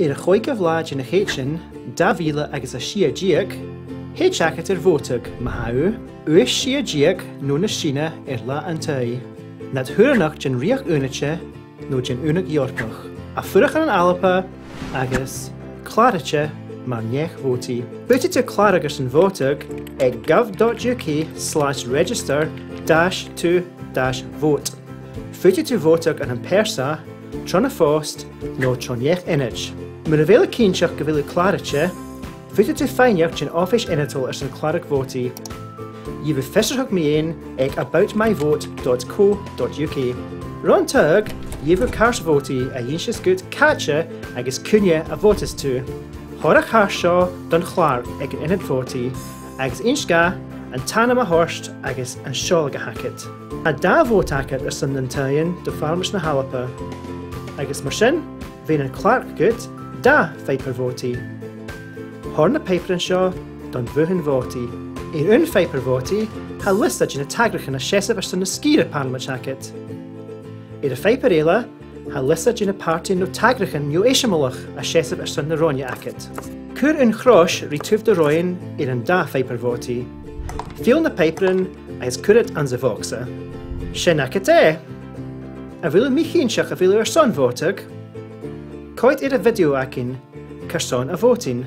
Ir a choig a vlád in a chéitsin, da vile agus a si a diac, héitseachcha ar bhótag ma haú, uis si a diac nó na sína ar la an taí. Na thuúnach gin rioch nó gin únach Yorkach. A furach an alpa agus chláirite mar nech vótaí. Bute tú chláragus an bhótag ag gov.uk slash register dash tú dash vote. Fute tú bhótag an an persa, trona fóst nó tronech inid. Mu a bhéle cínseach go bhfuil chláirite, fute tú féineocht sin office inatol ar san chláraach vótaí. Yí bh feisirthach míon ag aboutmyvote.co.uk. Ron tug, díomh carsvótaí a dhéon si gut caite agus cunne a bhótas tú. Thra chá seo don chláir ag an inad fótaí, agus insca an tanna a thuirst agus an seála go hacket. A dá bhótacha ar san antaon do farmas na halapa. Agus mar sin, bhíon an chláir gut dá féipar bhótaí. Thir na paper an seo don bhótaí. Ir un bhótaí ha lista na tagrachan na séasa ar san na scíre Parliament Ir a éile ha lista na pártaí nó tagrachan nniu éisiach a ar san na róine acet. Cur in chráis rí tuh do roiin ar an féipar bhótaí. Fiol na paperan agus curid an. Sin acet é. A bhfuil mí a bhfuil ar son bhótag, Coit ar a video acin, car son a bhótin.